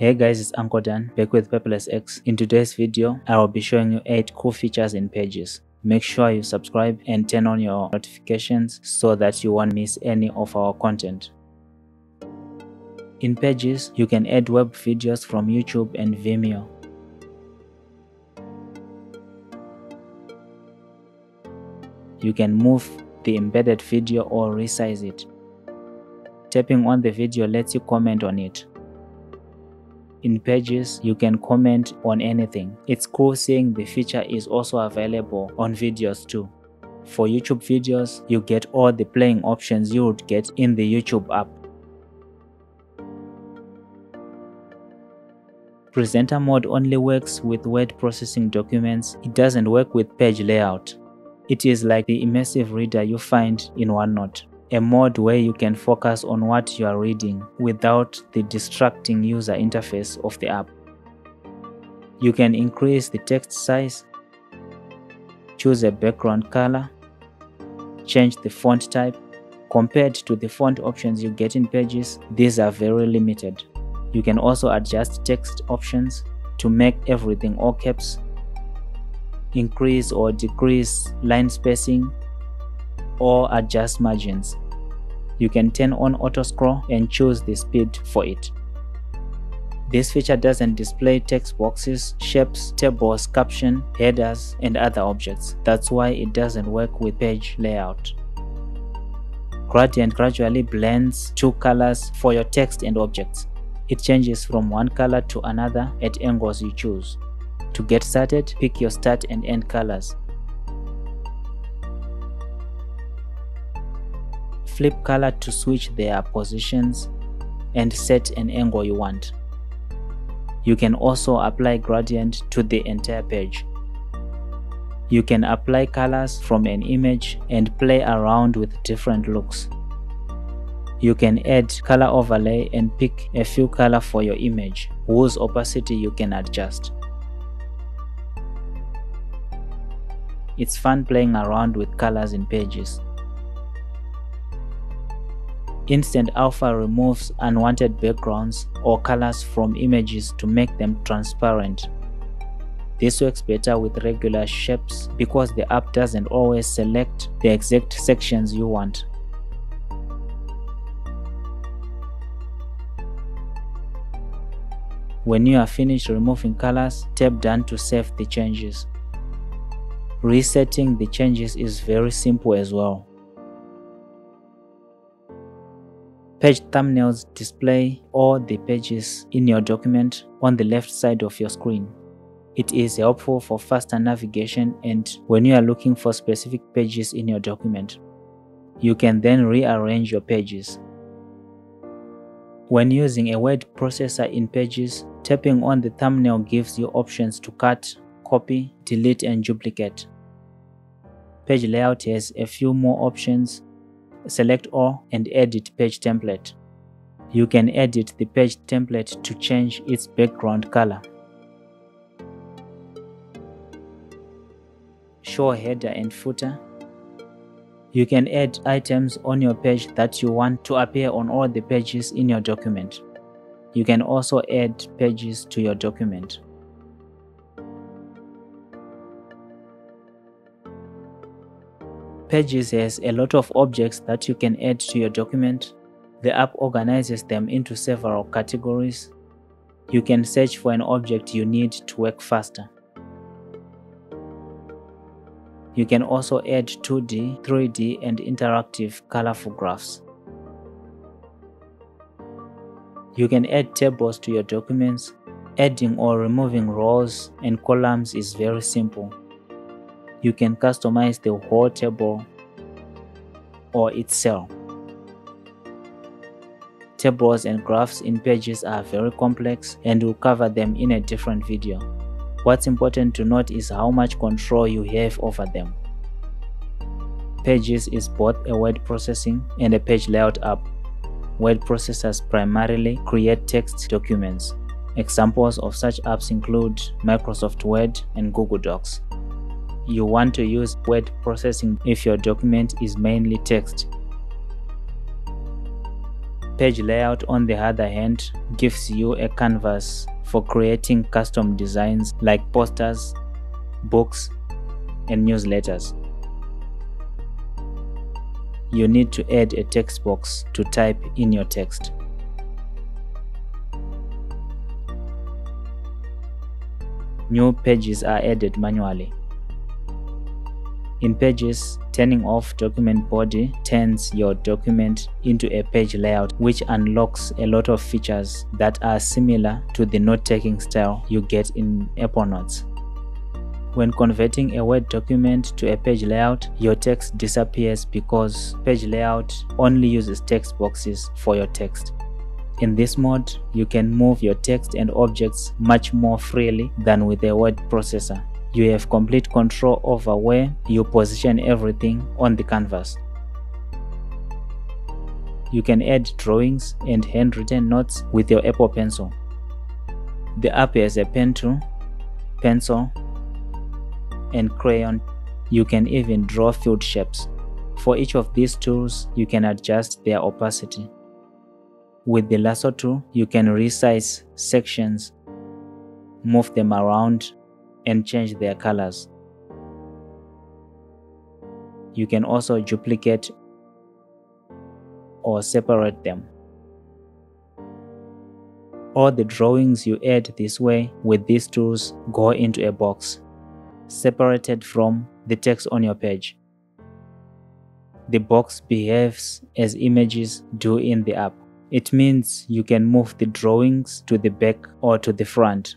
Hey guys, it's Uncle Dan back with Paperless X. In today's video, I will be showing you 8 cool features in Pages. Make sure you subscribe and turn on your notifications so that you won't miss any of our content. In Pages, you can add web videos from YouTube and Vimeo. You can move the embedded video or resize it. Tapping on the video lets you comment on it. In Pages, you can comment on anything. It's cool seeing the feature is also available on videos too. For YouTube videos, you get all the playing options you would get in the YouTube app. Presenter mode only works with word processing documents, it doesn't work with page layout. It is like the immersive reader you find in OneNote, a mode where you can focus on what you are reading without the distracting user interface of the app. You can increase the text size, choose a background color, change the font type. Compared to the font options you get in Pages, these are very limited. You can also adjust text options to make everything all caps increase or decrease line spacing, or adjust margins. You can turn on auto scroll and choose the speed for it. This feature doesn't display text boxes, shapes, tables, caption, headers, and other objects. That's why it doesn't work with page layout. Gradient gradually blends two colors for your text and objects. It changes from one color to another at angles you choose. To get started, pick your start and end colors. Flip color to switch their positions and set an angle you want. You can also apply gradient to the entire page. You can apply colors from an image and play around with different looks. You can add color overlay and pick a few color for your image, whose opacity you can adjust. It's fun playing around with colors in pages. Instant Alpha removes unwanted backgrounds or colors from images to make them transparent. This works better with regular shapes because the app doesn't always select the exact sections you want. When you are finished removing colors, tap done to save the changes. Resetting the changes is very simple as well. Page thumbnails display all the pages in your document on the left side of your screen. It is helpful for faster navigation and when you are looking for specific pages in your document. You can then rearrange your pages. When using a word processor in Pages, tapping on the thumbnail gives you options to cut, copy, delete and duplicate. Page layout has a few more options. Select all and edit page template. You can edit the page template to change its background color. Show header and footer. You can add items on your page that you want to appear on all the pages in your document. You can also add pages to your document. Pages has a lot of objects that you can add to your document. The app organizes them into several categories. You can search for an object you need to work faster. You can also add 2D, 3D, and interactive colorful graphs. You can add tables to your documents. Adding or removing rows and columns is very simple. You can customize the whole table or its cell. Tables and graphs in pages are very complex and we'll cover them in a different video. What's important to note is how much control you have over them. Pages is both a word processing and a page layout app. Word processors primarily create text documents. Examples of such apps include Microsoft Word and Google Docs you want to use word processing if your document is mainly text. Page layout, on the other hand, gives you a canvas for creating custom designs like posters, books, and newsletters. You need to add a text box to type in your text. New pages are added manually. In Pages, turning off document body turns your document into a page layout which unlocks a lot of features that are similar to the note-taking style you get in Apple Notes. When converting a Word document to a page layout, your text disappears because page layout only uses text boxes for your text. In this mode, you can move your text and objects much more freely than with a word processor. You have complete control over where you position everything on the canvas. You can add drawings and handwritten notes with your Apple Pencil. The app has a pen tool, pencil, and crayon. You can even draw field shapes. For each of these tools, you can adjust their opacity. With the lasso tool, you can resize sections, move them around, and change their colors. You can also duplicate or separate them. All the drawings you add this way with these tools go into a box, separated from the text on your page. The box behaves as images do in the app. It means you can move the drawings to the back or to the front.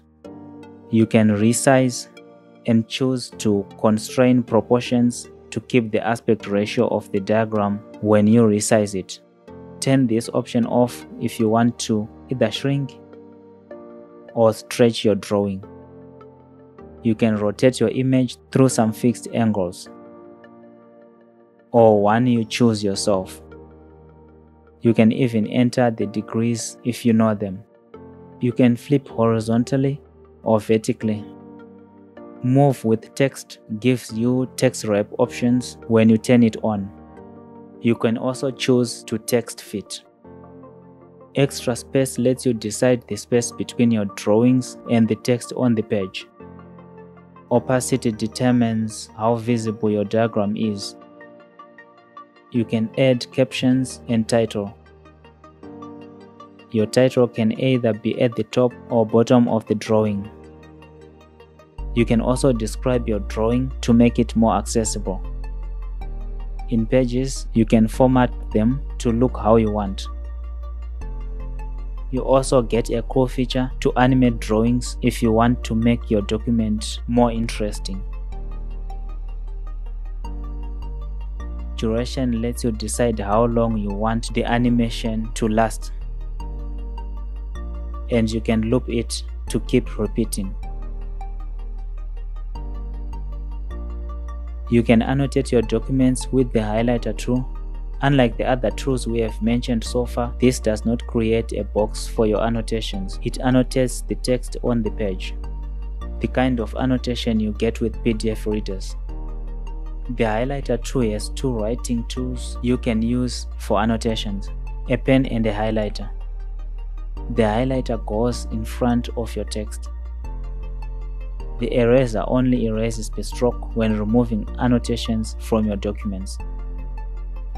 You can resize and choose to constrain proportions to keep the aspect ratio of the diagram when you resize it. Turn this option off if you want to either shrink or stretch your drawing. You can rotate your image through some fixed angles or one you choose yourself. You can even enter the degrees if you know them. You can flip horizontally or vertically. Move with text gives you text wrap options when you turn it on. You can also choose to text fit. Extra space lets you decide the space between your drawings and the text on the page. Opacity determines how visible your diagram is you can add captions and title. Your title can either be at the top or bottom of the drawing. You can also describe your drawing to make it more accessible. In Pages, you can format them to look how you want. You also get a cool feature to animate drawings if you want to make your document more interesting. duration lets you decide how long you want the animation to last and you can loop it to keep repeating. You can annotate your documents with the highlighter tool. Unlike the other tools we have mentioned so far, this does not create a box for your annotations. It annotates the text on the page, the kind of annotation you get with PDF readers. The highlighter tool has two writing tools you can use for annotations, a pen and a highlighter. The highlighter goes in front of your text. The eraser only erases the stroke when removing annotations from your documents.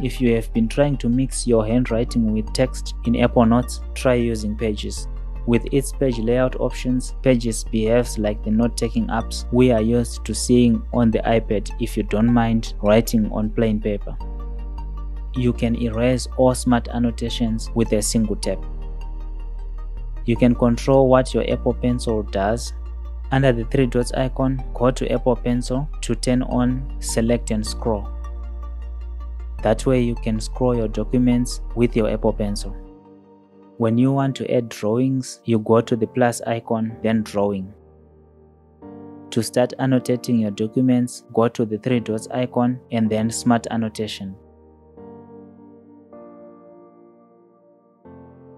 If you have been trying to mix your handwriting with text in Apple Notes, try using Pages. With its page layout options, Pages behaves like the note-taking apps we are used to seeing on the iPad if you don't mind writing on plain paper. You can erase all smart annotations with a single tap. You can control what your Apple Pencil does. Under the three dots icon, go to Apple Pencil to turn on Select and Scroll. That way you can scroll your documents with your Apple Pencil. When you want to add drawings, you go to the plus icon, then drawing. To start annotating your documents, go to the three dots icon and then smart annotation.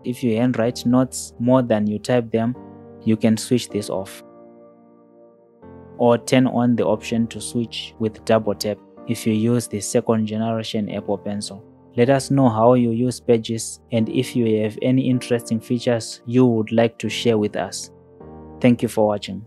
If you handwrite notes more than you type them, you can switch this off. Or turn on the option to switch with double tap if you use the second generation Apple Pencil. Let us know how you use pages and if you have any interesting features you would like to share with us. Thank you for watching.